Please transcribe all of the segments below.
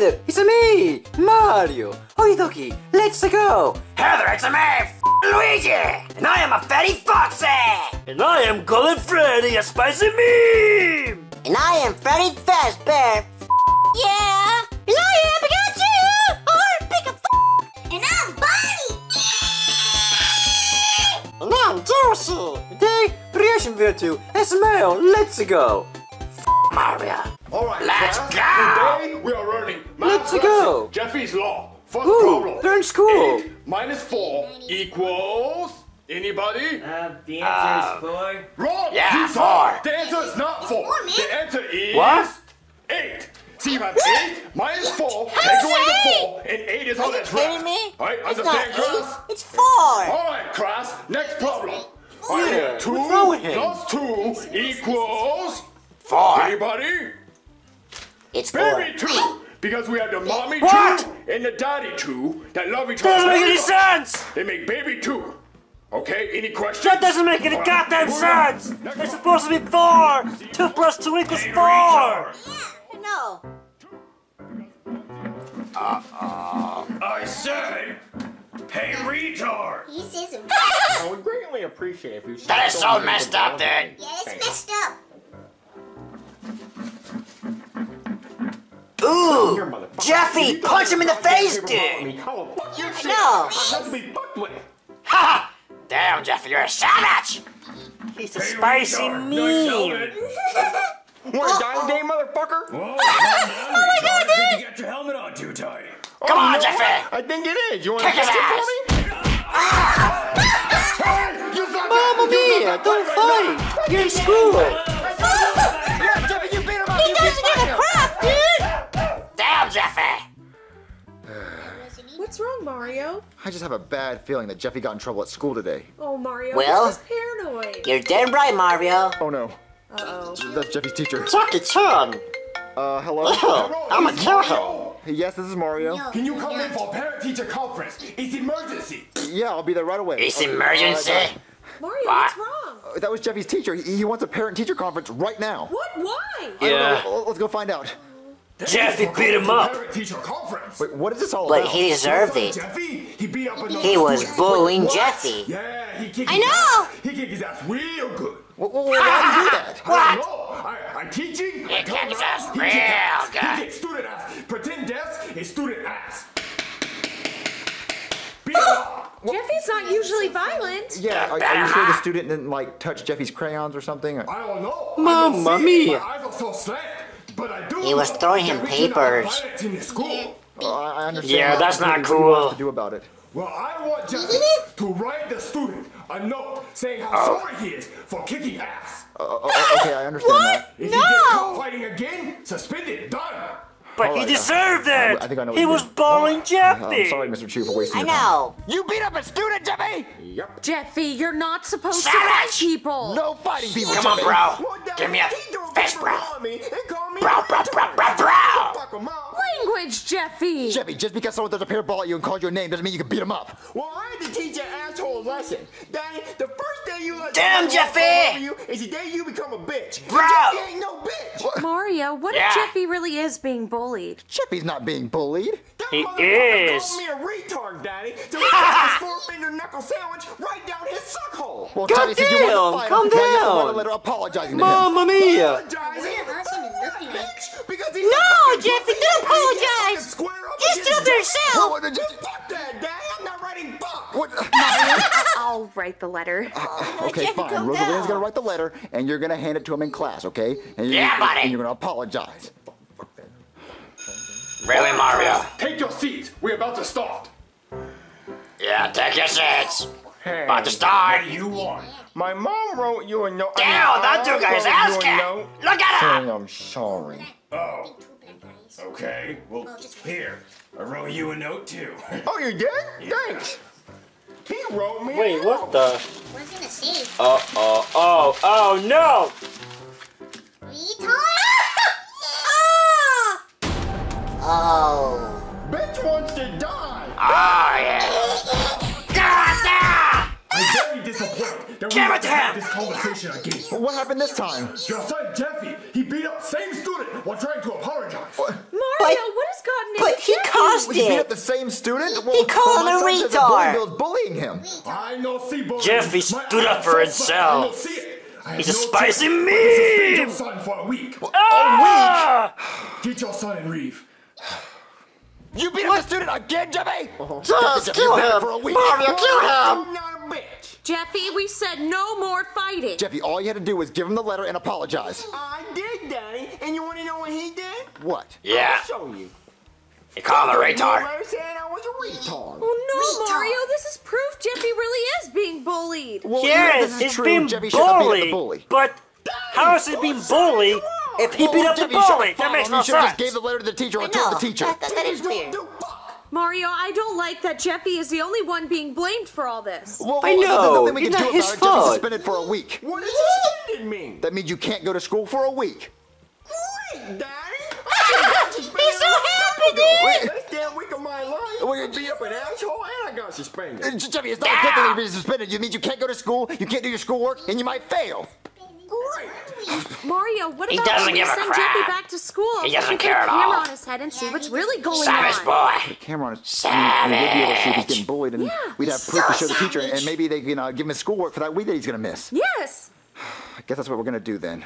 there, it's me, Mario. Okie dokie, let's go. Heather, it's me, Luigi. And I am a fatty foxy. And I am Golden Freddy, a spicy meme. And I am Freddy Fazbear. Yeah! And I am Pikachu! Or pick a f- And I'm Bonnie! And I'm Jersey. Today, reaction video to SML, let's go. Mario. Alright, Let's class, go. Today we are learning Let's go. lesson, Jeffy's Law. First Ooh, problem. learn school. Eight minus 4 equals... Anybody? Uh, the answer is four. Wrong! yeah, you four. thought. The answer is not 4. four, man. The answer is... What? 8. So you have 8 minus 4, take away the 4, and 8 is all Are you that's left. kidding me? Alright, It's understand, not class? eight, it's four! Alright, class, next problem. Alright, Yeah, 2 what's wrong with him? plus 2 equals... Four. Anybody? It's four. Baby two, because we have the mommy What? two and the daddy two that love each other. Doesn't other. make any sense. They make baby two. Okay, any questions? That doesn't make any Alright, goddamn moving sense! Next It's supposed to be four! Two plus two equals four! retard. No. Uh-uh. I said, hey retard. He says it. I would greatly appreciate if you. That is so messed up, dude. Yeah, it's messed up. Ooh! Here. Jeffy, You punch him in the face, dude. ball me. How the fuck you? No. I'm not to be fucked with. Ha! Damn, Jeffy, you're a savage! He's a Hey, spicy retard. Nice meme! helmet. Want to die today, motherfucker? Oh, oh my god, dude! You got your helmet on too tight. Come oh, on, you Jeffy. I think it is. You want to Kick his it ass. for me? Ah. Hey, you thought Mamma that- you mia, thought don't that right now. fight! You're in school! Jeffy! What's wrong, Mario? I just have a bad feeling that Jeffy got in trouble at school today. Oh, Mario, Well? you're just paranoid. You're damn right, Mario. Oh no, Uh-oh. that's Jeffy's teacher. Jackie Chan! Uh, hello? Oh, I'm a kill! Yes, this is Mario. Can you come in for a parent-teacher conference? It's emergency. Yeah, I'll be there right away. It's emergency! Mario, What? what's wrong? Uh, That was Jeffy's teacher. He, he wants a parent-teacher conference right now. What? Why? Yeah. Uh, Let's go find out. Jeffy beat him up! Parent-teacher. Wait, what is this all But about? But he deserved it. Jeffy, he beat up another He was bullying What? Jeffy. Yeah, he kicked I his know. ass. He kicked his ass real good. Wh- wh- wh- why did he do that? I don't know. I, I teaching. I He come kicked his ass real kick ass. good. He kick student ass. Pretend desk is student ass. Beat him up. Jeffy's not usually violent. Yeah, are, are you sure the student didn't like touch Jeffy's crayons or something? I don't know. Mamma I don't see it. mia. My eyes are so slant. But I do He was throwing him that we cannot have papers. violence in the school. Uh, I I. Yeah, that's completely. not What do you cool. to do about it? Well, I want Jeffy to write the student a note saying how sorry he is for kicking ass. Uh, okay, I understand that. If he gets caught fighting again, suspended, done. But he deserved I- it! I think I know he you was did. bullying Uh, Jeffy! I'm sorry, Mr. Chu, for wasting I your time. know. You beat up a student, Jeffy. Yep. Jeffy, you're not supposed to Savage! fight people. No fighting people. Come on, bro! Give me a fist, bro, bro, bro! Language, Jeffy. Jeffy, just because someone throws a pair ball at you and calls your name doesn't mean you can beat him up. Well, I had to teach an asshole a lesson. Daddy, the first day you let Damn, Jeffy! you is the day you become a bitch. Bro! Jeffy ain't no bitch. Mario, what Yeah. if Jeffy really is being bullied? Jeffy's not being bullied. That He motherfucker is. called me a retard, Daddy. So he got a four-finger knuckle sandwich right down his suck hole. Well, God Jeffy said you want to damn, fight calm him. Now you have to write a down. letter to him. Mamma mia! Apologizing. Bitch, because he's No, a Jeffy, don't apologize. fucking Square up You against stood up for Jeffy. yourself. Well, what did Fuck that, Daddy. I'm not writing fuck. What? I'll write the letter. Uh, uh, okay, Jeffy, fine. calm Rosalina's gonna write the letter, and you're gonna hand it to him in class, okay? And you're, Yeah, buddy. And you're gonna apologize. Really, Mario? Take your seats. We're about to start. Yeah, take your seats! Hey, About to start! You won. my mom wrote you a note. I mean, Damn, that I dude got his ass you a kicked! note Look at saying him! I'm sorry. Oh, okay. Well, here. I wrote you a note too. Oh, you did? Thanks. He wrote me. a Wait, what note. the? What's in the say? Oh, oh, oh, oh no! Retard? Oh. Bitch wants to die. Oh, yeah! God damn! I'm very disappointed that we Give have it to to have him. this conversation again. But what happened this time? Your son Jeffy, he beat up same student while trying to apologize. Mario, what has gotten used He beat up it. the same student? Well, called my him a son says that Bully retard. Bill's bullying him. I know see bullying. Jeffy My stood up eyes for so himself. flat, I know see it. I He's have a no spicy choice but to suspend your meme. son for a week. Ah! Get your son and leave. You beat up the student again, Jeffy? Just Jeffy, kill you banned him. for a week. Mario, kill him. I'm not a bitch. Jeffy, we said no more fighting. Jeffy, all you had to do was give him the letter and apologize. I did, Daddy. And you want to know what he did? What? Yeah, I'll show you. you call him a retard. Letter saying I was a retard. Oh no, Retard. Mario, this is proof Jeffy really is being bullied. Well, yeah, Yes, this is he's true. being Jeffy shouldn't have the bully. But how is he being bullied if he beat up the Jeffy, you shouldn't bully? That makes him. no You should have just gave the letter to the teacher or I told the teacher. That, that, that is weird. Mario, I don't like that Jeffy is the only one being blamed for all this. Well, I know. Nothing we It's can not do his about fault. Jeffy's suspended for a week. What does suspended mean? That means you can't go to school for a week. Great, Daddy. He's so happy, dude. Best damn week of my life. Well, I beat up an asshole and I got suspended. Uh, Jeffy, it's not a good thing to be suspended. It means you can't go to school, you can't do your schoolwork, and you might fail. Great. Mario, what He about doesn't when we give a send crap. Jeffy back to school? He doesn't we care put at a camera on his head and see what's really going Savage on. boy. Camera on his I mean, we'd be able to see if he's getting bullied, and Yeah, we'd have proof to show the teacher, and maybe they can uh, give him his schoolwork for that week that he's gonna miss. Yes. I guess that's what we're gonna do then.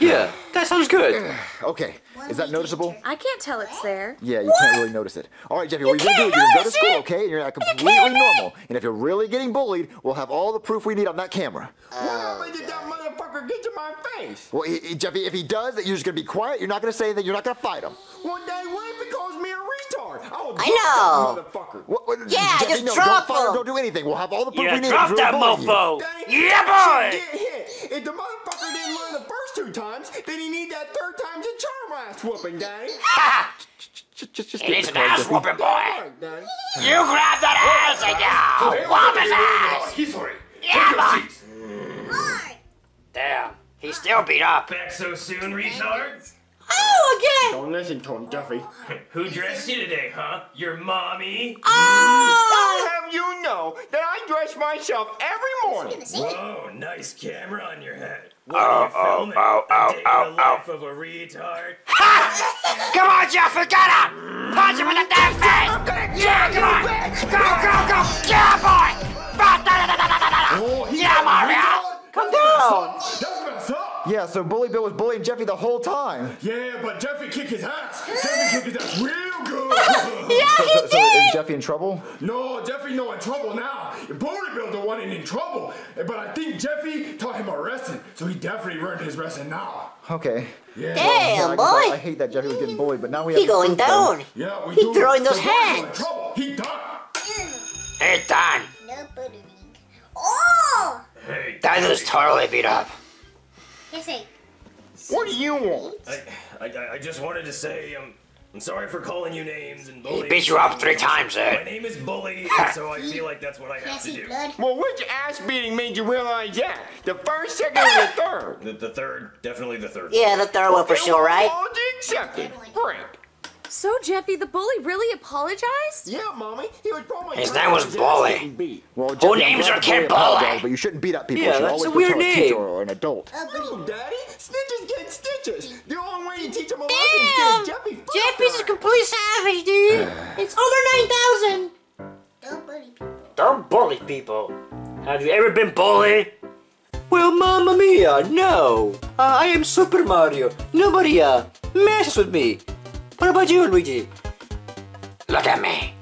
Yeah, that sounds good. Okay, is that noticeable? I can't tell it's there. Yeah, you can't really notice it. All right, Jeffy, what you're gonna do is you're gonna go to school, it. okay? And you're not completely normal. And if you're really getting bullied, we'll have all the proof we need on that camera. What happened if that motherfucker gets in my face? Well, he, he- Jeffy, if he does, that, you're just gonna be quiet. You're not gonna say anything. You're not gonna fight him. Well, Daddy, what if he calls me a retard? I will I know. that motherfucker. What, what, Yeah, Jeffy, just no, drop don't him. him. Don't do anything. We'll have all the proof Yeah, we need. drop if he's that really mofo. Yeah, boy. Get hit. If the motherfucker didn't learn the first two times, then he need that third time's a charm ass whooping, Daddy. Just, just, just He get needs in an the car, ass whooping, boy. Alright, Daddy. You grab that ass and you whoop his ass. He's sorry. Yeah, boy. Damn, he's still beat up. Back so soon, retard? Oh, again. Don't listen to him, Jeffy. Who dressed you today, huh? Your mommy? I'll have you know that I dress myself every morning. Whoa, nice camera on your head. What Oh, are you oh, filming? oh, A oh, day oh, the life of a retard? Come on, Jeffy, get him! Punch him in the damn face! Yeah, come on! Go, go, go! Yeah, boy! Yeah, so Bully Bill was bullying Jeffy the whole time. Yeah, but Jeffy kicked his ass. Jeffy kicked his ass real good. So, so is Jeffy in trouble? No, Jeffy no in trouble now. Bully Bill the one ain't in trouble. But I think Jeffy taught him a wrestling, so he definitely learned his wrestling now. Okay. Yeah. Yeah, I Damn, guess I, I hate that Jeffy was getting bullied, but now we have He the going proof, though. down. Yeah, we He do. throwing those So Bully in hands. trouble. He done. He's done. Oh. Hey, That is totally beat up. What do you want? I, I, I just wanted to say, um, I'm sorry for calling you names and He bullying. beat you up three times, eh? My name is Bully, so I feel like that's what I have to do. Well, which ass beating made you realize that? The first, second, or the third? The, the third, definitely the third. Yeah, the third one for sure, right? Apology accepted. Great. So, Jeffy, the bully really apologized? Yeah, mommy. He was probably His name was his Bully. Well, Who Jeffy, I'm names glad her kid bully apologized, But you shouldn't beat up people. Yeah, you should that's always a go weird tell a name. teacher or an adult. Oh, Daddy, snitches get stitches. The only way you teach them a lesson Damn. is to get Jeffy. fucked Jeffy's a complete savage, dude. It's over 9,000. Don't bully people. Have you ever been bullied? Well, Mamma Mia, no. Uh, I am Super Mario. Nobody uh, messes with me. What about you, Luigi? Look at me.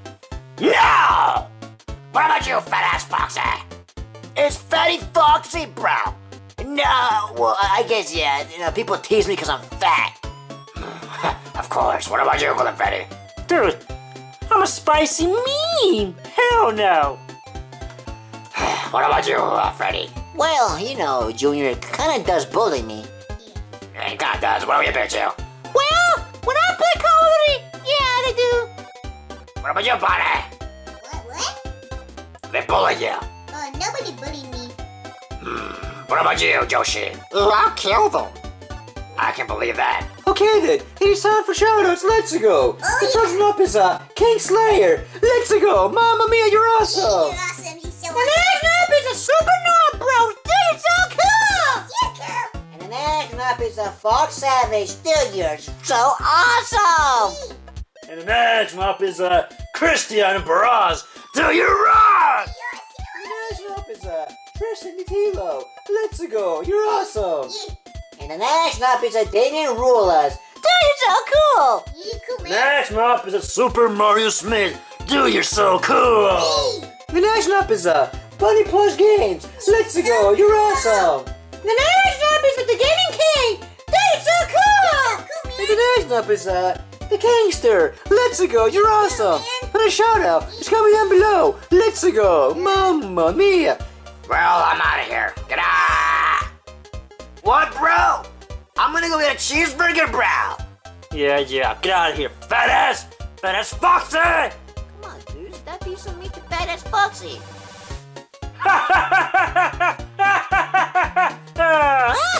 No! What about you, fat ass foxy? It's Fatty Foxy, bro. No, well, I guess, yeah. You know, people tease me because I'm fat. Of course. What about you, Confetti? Dude, I'm a spicy meme. Hell no. what about you, uh, Freddy? Well, you know, Junior kind of does bully me. Hey, God does. What are you, bitch, you? What about you, Bonnie? What? What? They bully you. Uh, nobody bullied me. Hmm. What about you, Joshi? I'll kill them. I can believe that. Okay then, it is time for shoutouts. Let's go. The chosen up is uh, King Slayer. Let's go. Mamma mia, you're awesome! You're awesome. awesome. He's so And the next up is a super knob, bro. Dude, it's so cool. Yeah, girl. And the next up is a Fox Savage. Dude, you're so awesome. And the next one up is uh, Christian Baraz. Do you rock? Yes, The next up is uh, Tristan Tilo. Let's go. You're awesome. And the next one up is a Damian Rulas. Dude, you're so cool. You cool, man. Next up is a Super Mario Smith. Do you're so cool. The next one up is uh, Bunny Plus Games. Let's go. You're awesome. The next up is the Gaming King. Dude, you're so cool. And the next up is uh, the gangster. Let's go. You're awesome. And a shout out. It's coming down below. Let's go. Mamma mia. Well, I'm out of here. G'day. What, bro? I'm gonna go get a cheeseburger, bro. Yeah, yeah. Get out of here, fat ass. Fat ass Foxy. Come on, dude. that being so mean to Fat Ass Foxy. Ah,